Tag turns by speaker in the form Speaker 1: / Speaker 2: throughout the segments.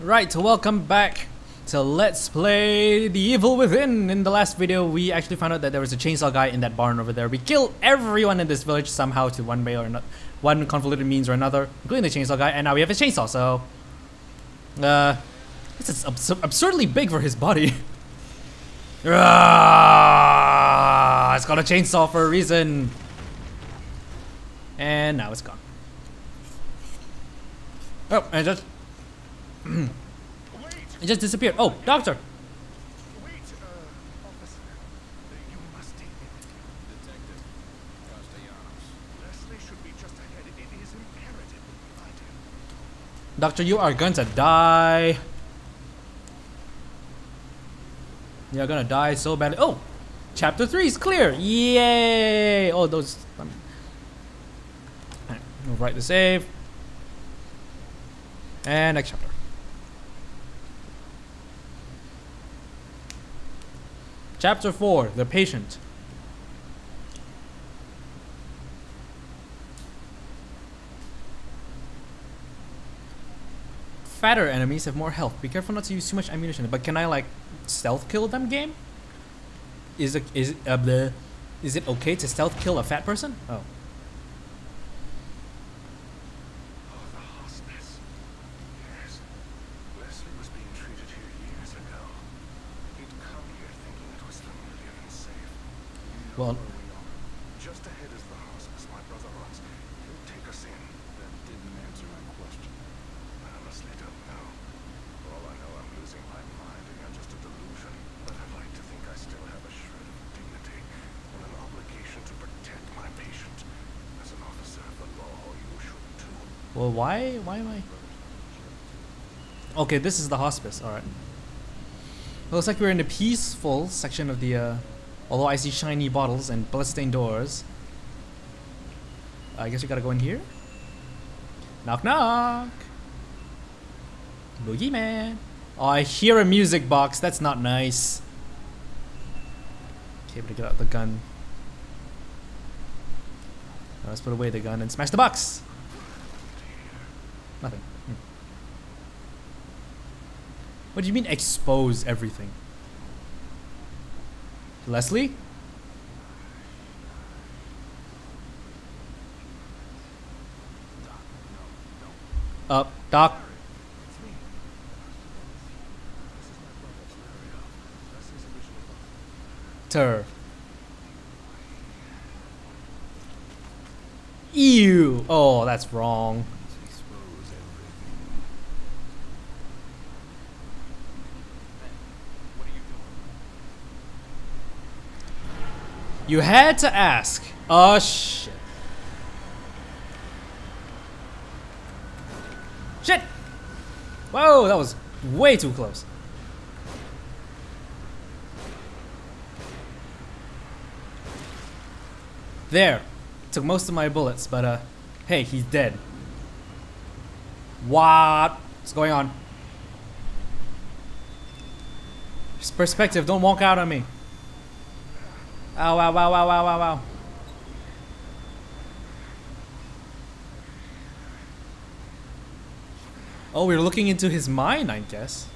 Speaker 1: Right, welcome back to Let's Play The Evil Within. In the last video, we actually found out that there was a chainsaw guy in that barn over there. We killed everyone in this village somehow to one way or another, one convoluted means or another, including the chainsaw guy, and now we have a chainsaw, so... Uh, this is abs absurdly big for his body. Ah, it's got a chainsaw for a reason. And now it's gone. Oh, and just... It just disappeared. Oh, doctor! Doctor, you are going to die. You're gonna die so badly. Oh! Chapter 3 is clear! Yay! Oh, those... Um, we'll write the save. And next chapter. Chapter 4, The Patient. Fatter enemies have more health. Be careful not to use too much ammunition. But can I like stealth kill them? Game? Is it is it, uh, bleh. is it okay to stealth kill a fat person? Oh,
Speaker 2: Oh, the hospice. Yes. Leslie was being treated here years ago. He'd come here thinking it was familiar and safe. You
Speaker 1: Well-
Speaker 2: know where we are. Just ahead is the hospice my brother runs. He'll take us in.
Speaker 3: That didn't answer my question.
Speaker 2: I honestly don't know. For all I know, I'm losing my mind and you're just a delusion. But I'd like to think I still have a shred of dignity and an obligation to protect my patient. As an officer of the law, you should too.
Speaker 1: well, why why am I? Okay, this is the hospice. All right. Looks like we're in the peaceful section of the. Uh, although I see shiny bottles and bloodstained doors. I guess we gotta go in here. Knock knock. Boogeyman. Oh, I hear a music box. That's not nice. Okay, to get out the gun. Now let's put away the gun and smash the box. Nothing. Hmm. What do you mean expose everything? Leslie? Up, Doc. Ter. Ew. Oh, that's wrong.
Speaker 3: Expose everything.
Speaker 2: What are you doing?
Speaker 1: You had to ask. Oh shit. Shit! Whoa, that was way too close. There. Took most of my bullets, but uh, hey, he's dead. What? What's going on? Perspective, don't walk out on me. Oh, we're looking into his mind, I guess.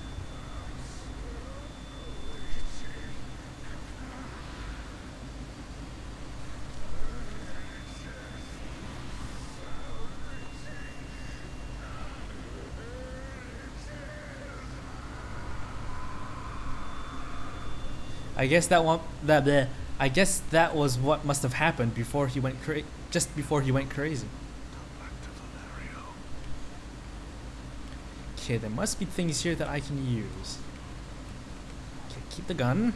Speaker 1: I guess that one that bleh. I guess that was what must have happened before he went cra- just before he went crazy.
Speaker 2: Back to Valerio.
Speaker 1: Okay, there must be things here that I can use. Okay, keep the gun.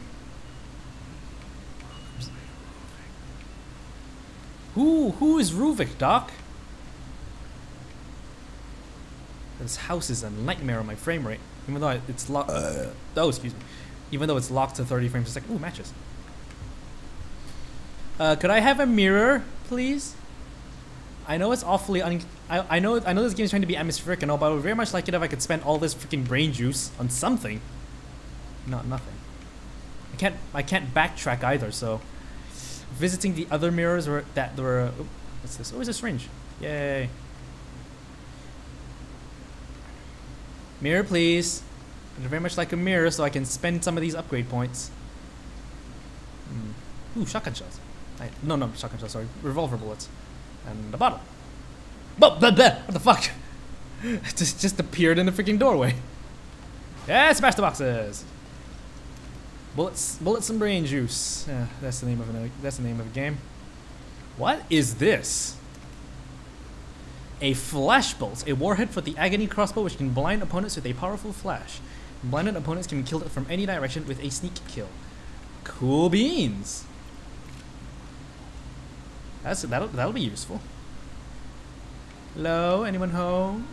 Speaker 1: Who who is Ruvik, Doc? This house is a nightmare on my frame rate. Even though it's locked. Uh. oh, excuse me. Even though it's locked to 30 frames a second. Ooh, matches. Uh, could I have a mirror, please? I know it's awfully un. I, I know I know this game's trying to be atmospheric and all, but I would very much like it if I could spend all this freaking brain juice on something. Not nothing. I can't I can't backtrack either. So visiting the other mirrors were that there were. Oh, what's this? Oh, it's a syringe. Yay. Mirror, please. I'd very much like a mirror so I can spend some of these upgrade points. Hmm. Ooh, shotgun shells. I, no, no, shotgun shells, sorry. Revolver bullets. And a bottle. Blah. What the fuck? just, just appeared in the freaking doorway. Yeah, smash the boxes. Bullets, bullets and brain juice. Yeah, that's the name of a that's the name of a game. What is this? A flash bolt, a warhead for the agony crossbow, which can blind opponents with a powerful flash. Blinded opponents can be killed from any direction with a sneak kill. Cool beans. That's that'll that'll be useful. Hello, anyone home?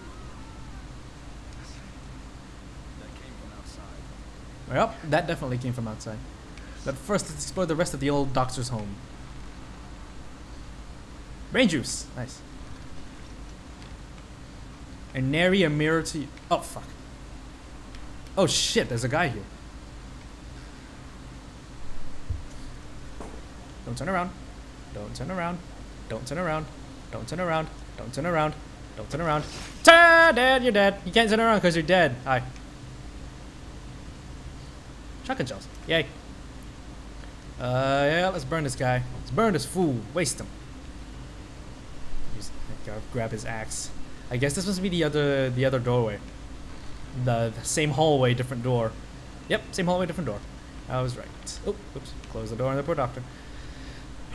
Speaker 3: That came from outside.
Speaker 1: Well, that definitely came from outside. But first, let's explore the rest of the old doctor's home. Brain juice, nice. And nary a mirror to. you. Oh fuck. Oh shit! There's a guy here. Don't turn around. Don't turn around. Don't turn around. Don't turn around. Don't turn around. Don't turn around. Ta dead, you're dead. You can't turn around because you're dead. Hi. Shotgun shells. Yay. Uh, yeah, let's burn this guy. Let's burn this fool. Waste him. Gotta grab his axe. I guess this must be the other the other doorway. The, the same hallway, different door. Yep, same hallway, different door. I was right. Oh, oops. Close the door on the poor doctor.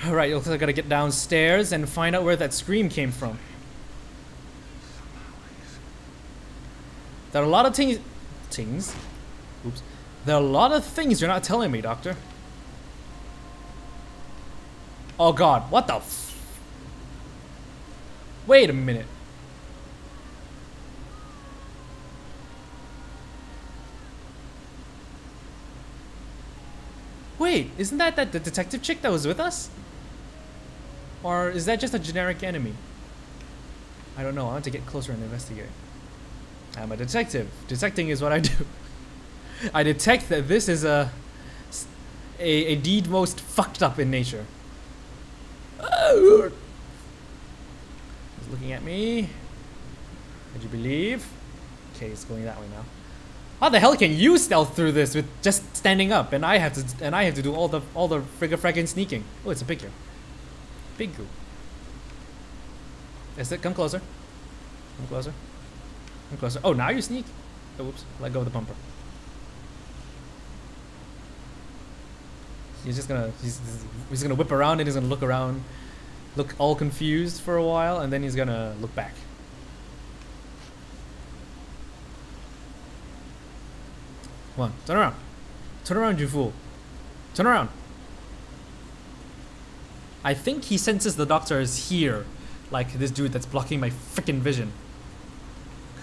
Speaker 1: Alright, looks like I gotta get downstairs and find out where that scream came from. There are a lot of things. Things? Oops. There are a lot of things you're not telling me, Doctor. Oh god, what the f- Wait a minute. Wait, isn't that, that the detective chick that was with us? Or is that just a generic enemy? I don't know, I want to get closer and investigate. I'm a detective. Detecting is what I do. I detect that this is a, a, a deed most fucked up in nature. He's looking at me. Did you believe? Okay, it's going that way now. How the hell can you stealth through this with just standing up, and I have to and I have to do all the all the frigga sneaking? Oh, it's a pig here. Big goo. Is it? Come closer. Come closer. Come closer. Oh, now you sneak. Oh, whoops. Let go of the bumper. He's just gonna he's he's gonna whip around and he's gonna look around, look all confused for a while, and then he's gonna look back. Come on, turn around. Turn around, you fool. Turn around. I think he senses the doctor is here, like this dude that's blocking my freaking vision.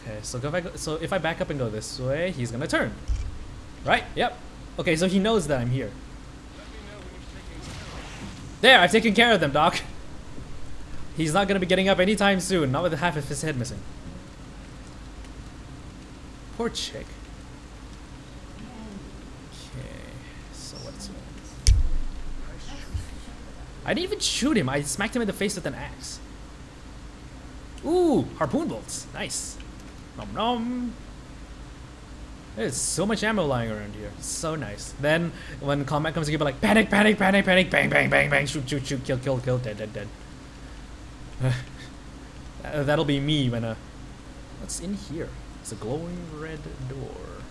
Speaker 1: Okay, so if I so if I back up and go this way, he's gonna turn. Right? Yep. Okay, so he knows that I'm here. There, I've taken care of them, Doc. He's not gonna be getting up anytime soon, not with half of his head missing. Poor chick. Okay, so what's I didn't even shoot him. I smacked him in the face with an axe. Ooh, harpoon bolts. Nice. Nom nom. There's so much ammo lying around here. So nice. Then when combat comes, you be like panic, panic, panic, panic, bang, bang, bang, bang, shoot, shoot, shoot, kill, kill, kill, dead, dead, dead. That'll be me when uh. What's in here? It's a glowing red door.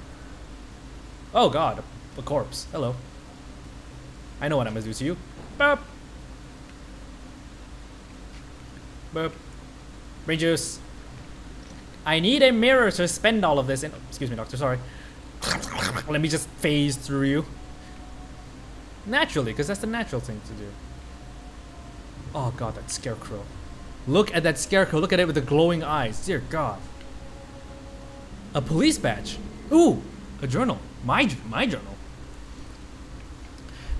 Speaker 1: Oh God, a corpse. Hello. I know what I'm gonna do to you. Boop. Brain juice. I need a mirror to spend all of this in. Excuse me, doctor, sorry. Let me just phase through you. Naturally, because that's the natural thing to do. Oh god, that scarecrow. Look at that scarecrow. Look at it with the glowing eyes. Dear god. A police badge. Ooh, a journal. My, my journal.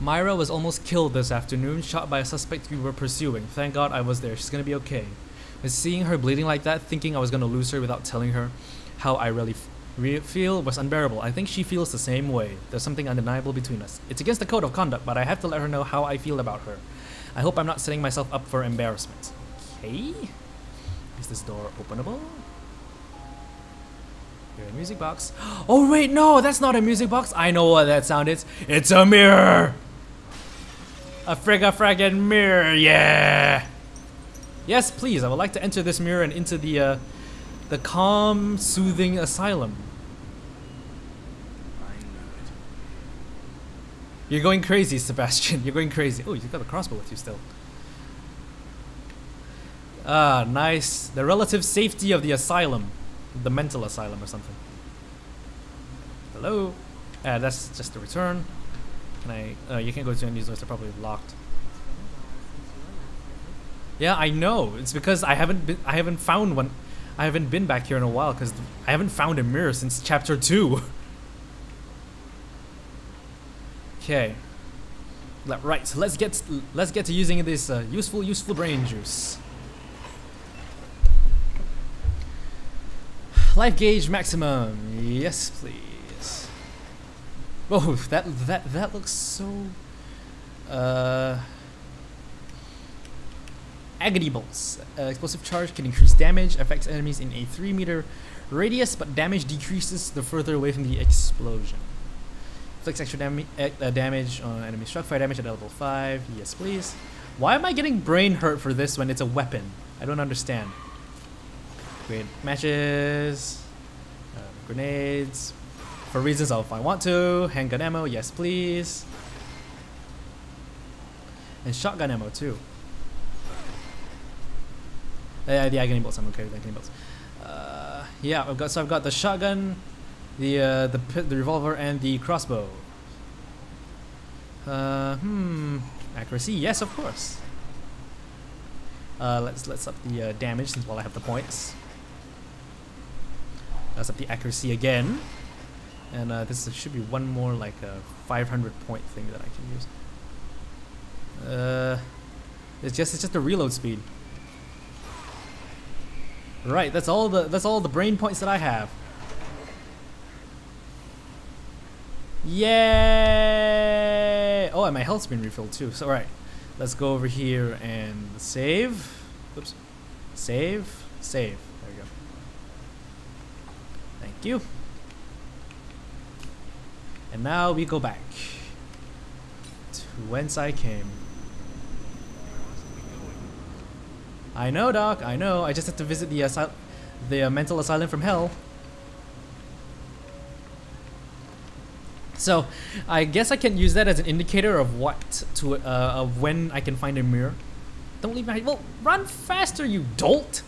Speaker 1: Myra was almost killed this afternoon, shot by a suspect we were pursuing. Thank god I was there. She's gonna be okay. But seeing her bleeding like that, thinking I was gonna lose her without telling her how I really re- feel was unbearable. I think she feels the same way. There's something undeniable between us. It's against the code of conduct, but I have to let her know how I feel about her. I hope I'm not setting myself up for embarrassment. Okay. Is this door openable? Hear a music box. Oh wait, no, that's not a music box. I know what that sound is. It's a mirror. A frigga fraggin' mirror, yeah. Yes, please. I would like to enter this mirror and into the uh, the calm, soothing asylum. You're going crazy, Sebastian. You're going crazy. Oh, you got a crossbow with you still. Ah, nice. The relative safety of the asylum. The mental asylum or something. Hello? Uh, that's just a return. Can I... Uh, you can't go to any of these. They're probably locked. Yeah, I know. It's because I haven't been... I haven't found one. I haven't been back here in a while because I haven't found a mirror since chapter 2. Okay. Right, so let's get let's get to using this uh, useful useful brain juice. Life gauge maximum. Yes, please. Oh, that that that looks so uh Agony bolts. Uh, explosive charge can increase damage, affects enemies in a 3 meter radius, but damage decreases the further away from the explosion. Inflicts extra dami- eh, uh, damage on enemy struck. Fire damage at level 5. Yes, please. Why am I getting brain hurt for this when it's a weapon? I don't understand. Great matches. Uh, grenades. For reasons of I want to. Handgun ammo. Yes, please. And shotgun ammo too. Uh, the agony bolts. I'm okay with agony bolts. Uh, yeah, I've got so I've got the shotgun, the uh, the the revolver, and the crossbow. Uh, hmm, accuracy. Yes, of course. Uh, let's let's up the uh, damage since while I have the points. Let's up the accuracy again, and uh, this should be one more like a 500 point thing that I can use. Uh, it's just it's just a reload speed. Right, that's all the that's all the brain points that I have. Yay! Oh, and my health's been refilled too. So alright. Let's go over here and save. Oops. Save. Save. There we go. Thank you. And now we go back to whence I came. I know, Doc. I know. I just had to visit the asyl- the uh, mental asylum from hell. So, I guess I can use that as an indicator of what to uh, of when I can find a mirror. Don't leave me. Well, run faster, you dolt!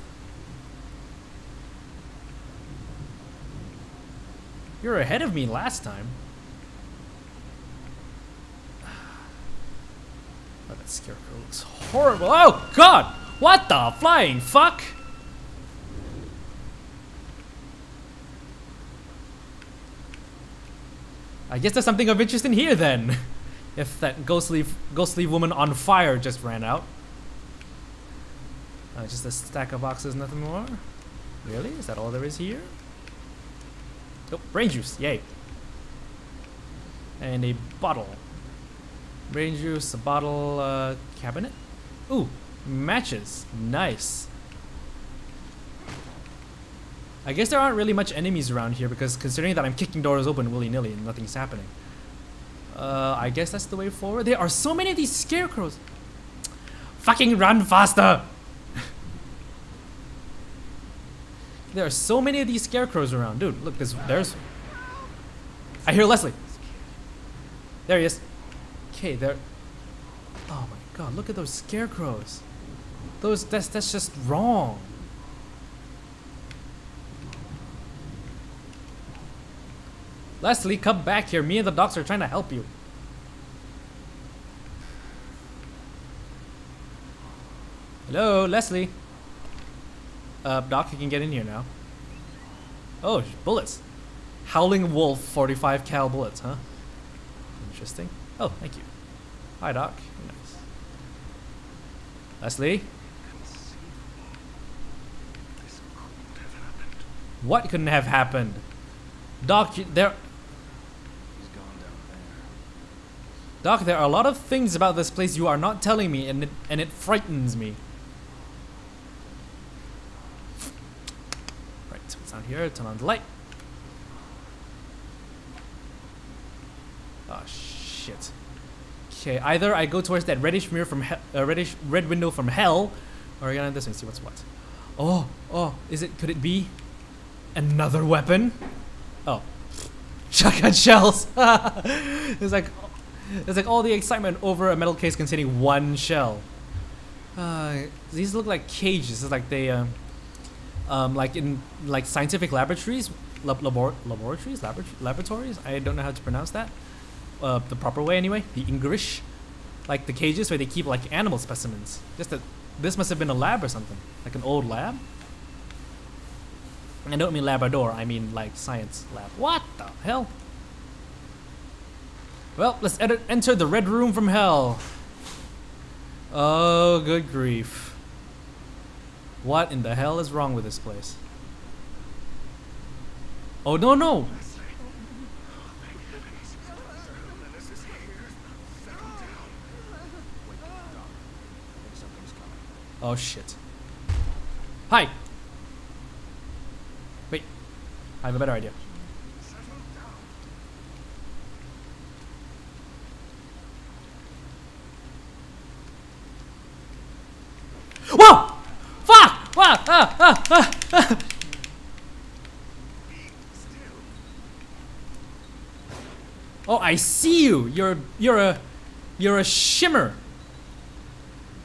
Speaker 1: You're ahead of me last time. Oh, that scarecrow looks horrible. Oh God! What the flying fuck? I guess there's something of interest in here then. If that ghostly ghostly woman on fire just ran out. Uh, just a stack of boxes, nothing more. Really? Is that all there is here? Oh, brain juice! Yay! And a bottle. Brain juice, a bottle, uh, cabinet. Ooh, matches. Nice. I guess there aren't really much enemies around here because considering that I'm kicking doors open willy-nilly and nothing's happening. Uh, I guess that's the way forward. There are so many of these scarecrows. Fucking run faster! there are so many of these scarecrows around. Dude, look, there's, there's... I hear Leslie. There he is. Okay, there... Oh my god, look at those scarecrows. Those, that's, that's just wrong. Leslie, come back here. Me and the docs are trying to help you. Hello, Leslie. Uh, Doc, you can get in here now. Oh, bullets. Howling Wolf 45 cal bullets, huh? Interesting. Oh, thank you. Hi, Doc. Nice. Leslie,
Speaker 2: couldn't
Speaker 1: what couldn't have happened? Doc, there,
Speaker 3: He's gone down there.
Speaker 1: Doc, there are a lot of things about this place you are not telling me, and it, and it frightens me. Right, what's down here? Turn on the light. Oh shit. Okay, either I go towards that reddish mirror from uh, reddish red window from hell, or I go down this and see what's what. Oh, oh, is it? Could it be another weapon? Oh, shotgun shells. it's like it's like all the excitement over a metal case containing one shell. Uh, these look like cages. It's like they, um, um, like in like scientific laboratories, lab- labor- laboratories, Labor- laboratories. I don't know how to pronounce that. Uh, the proper way anyway. The English, like the cages where they keep like animal specimens. Just that this must have been a lab or something, like an old lab. I don't mean Labrador. I mean like science lab. What the hell? Well, let's ed- enter the red room from hell. Oh, good grief. What in the hell is wrong with this place? Oh, no, no! Oh, shit. Hi! Wait. I have a better idea. Whoa! Fuck! Wow! Ah, ah, ah, ah. Oh, I see you. You're you're a you're a shimmer.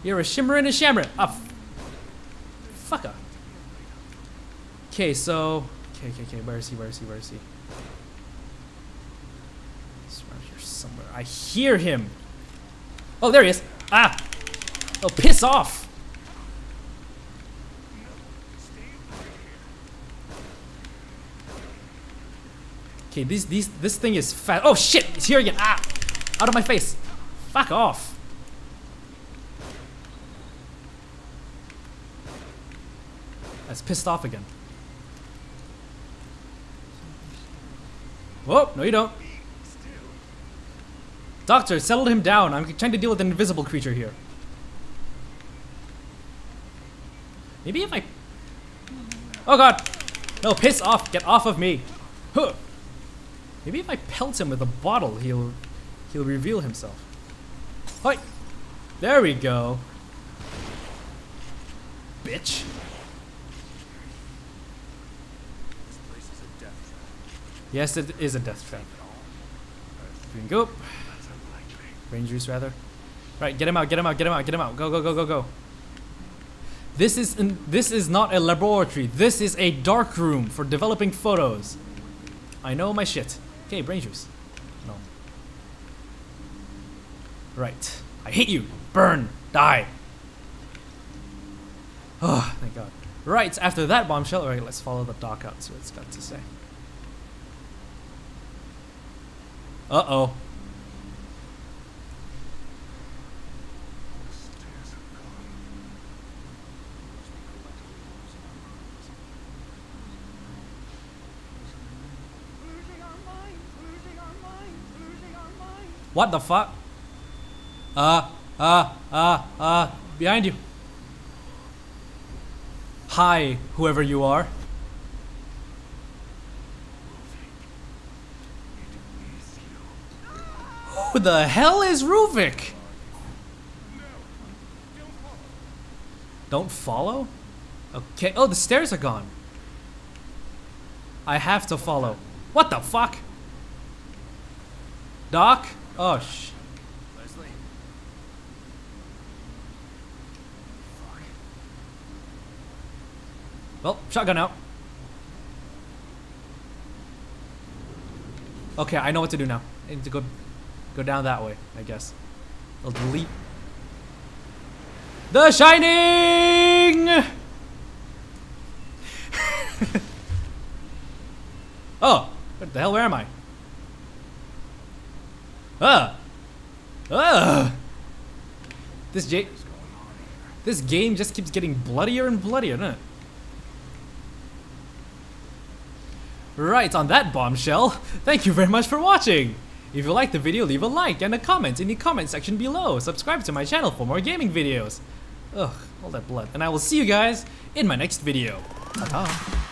Speaker 1: You're a shimmer and a shammer. Ah, f- fucker. Okay, so okay, okay, okay. Where is he? Where is he? Where is he? He's here somewhere. I hear him. Oh, there he is. Ah! Oh, piss off! Okay, this these this thing is fat. Oh shit! It's here again. Ah! Out of my face! Fuck off! That's pissed off again. Whoa! No, you don't. Doctor, settle him down. I'm trying to deal with an invisible creature here. Maybe if I. Oh god! No, piss off! Get off of me! Huh. Maybe if I pelt him with a bottle, he'll he'll reveal himself. Hi. There we go. Bitch.
Speaker 3: This place is a death trap.
Speaker 1: Yes, it is a death trap. Green goop. Juice, rather. Right, get him out, get him out, get him out, get him out. Go, go, go, go, go. This is this is not a laboratory. This is a dark room for developing photos. I know my shit. Okay, brain juice. No. Right. I hate you. Burn. Die. Oh, thank God. Right, after that bombshell, alright, let's follow the doc out see what it's got to say. Uh oh.
Speaker 2: Stairs are gone.
Speaker 3: Must be collectively losing our minds.
Speaker 4: Losing our minds, losing our minds, losing our minds.
Speaker 1: What the fuck? Uh, uh, uh, uh, behind you. Hi, whoever you are.
Speaker 2: It is you.
Speaker 1: Who the hell is Ruvik? Don't follow? Okay. Oh, the stairs are gone. I have to follow. What the fuck? Doc? Oh, sh. Well, shotgun out. Okay, I know what to do now. I need to go go down that way, I guess. I'll delete. The Shining! oh, what the hell, where am I? Ah! Ah! This J- This game just keeps getting bloodier and bloodier, doesn't it? Right, on that bombshell, thank you very much for watching! If you liked the video, leave a like and a comment in the comment section below. Subscribe to my channel for more gaming videos. Ugh, all that blood. And I will see you guys in my next video. Ta-ta.